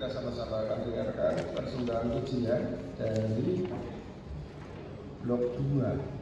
kita sama-sama akan dengarkan persembahan ujian dari blok 2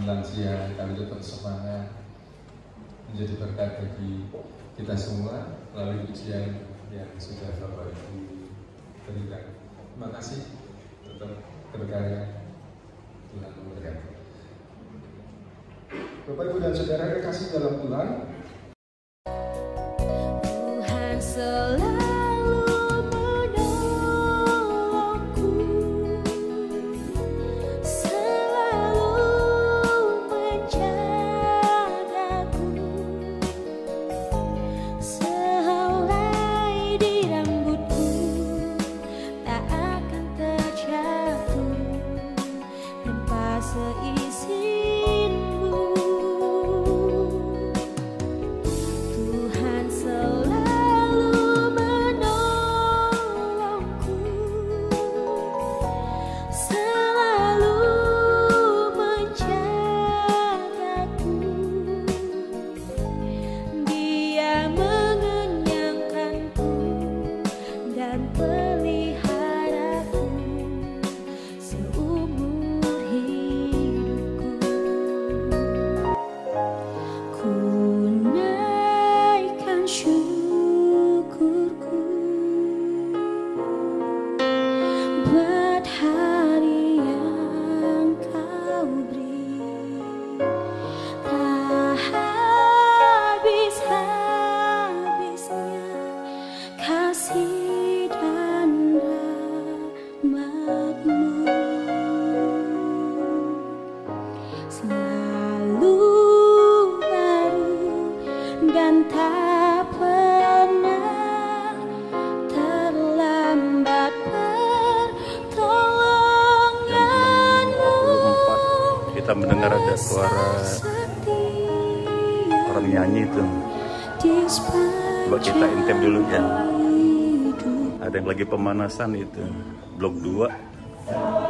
sampun lansia kami tetap semangat menjadi berkat bagi kita semua melalui ujian yang sudah Bapak Ibu berikan. Terima kasih tetap berkarya Tuhan memberkati. Bapak Ibu dan Saudara kekasih dalam Tuhan, Tuhan selalu kita mendengar ada suara orang nyanyi itu. Coba kita intip dulu ya. ada yang lagi pemanasan itu. Blok 2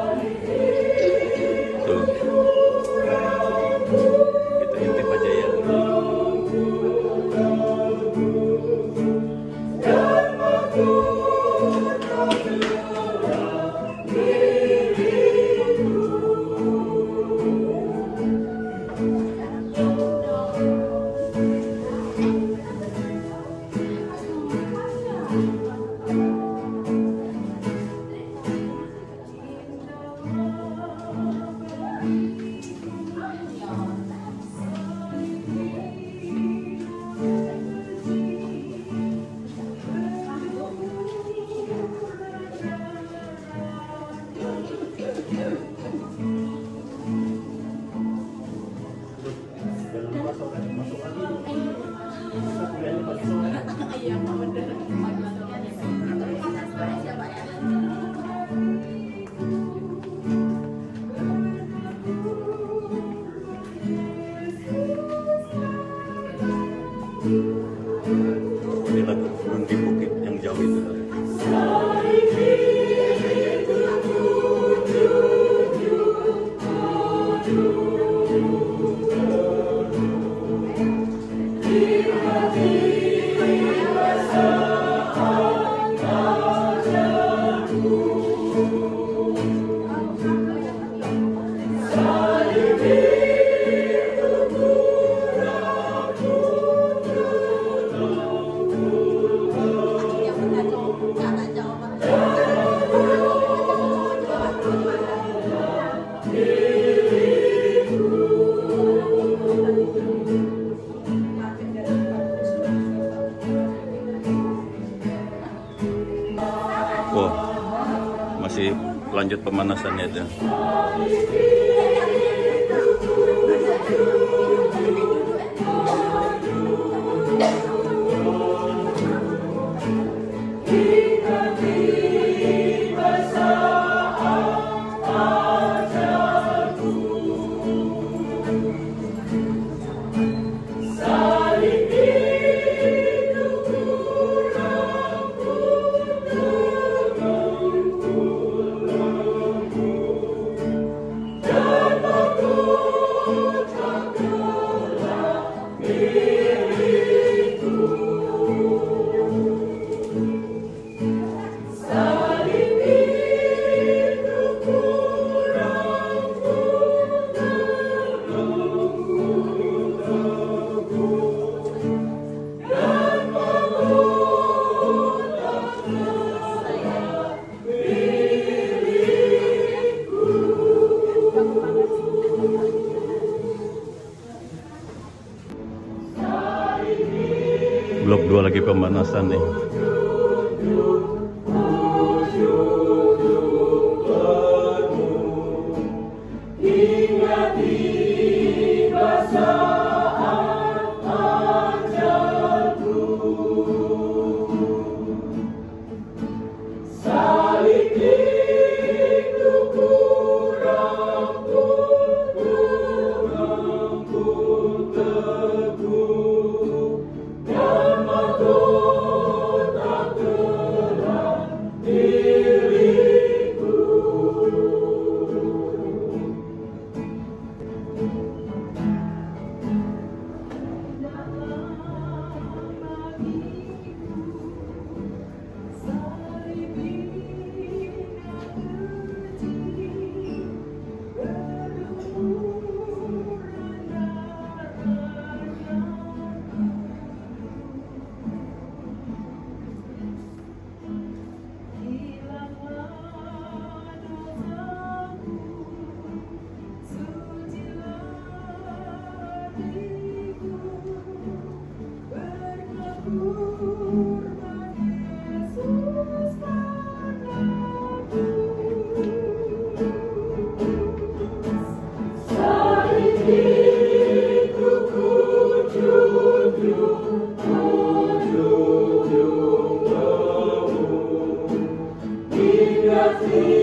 Wah, masih lanjut pemanasannya itu. को मनासा नहीं Thank you.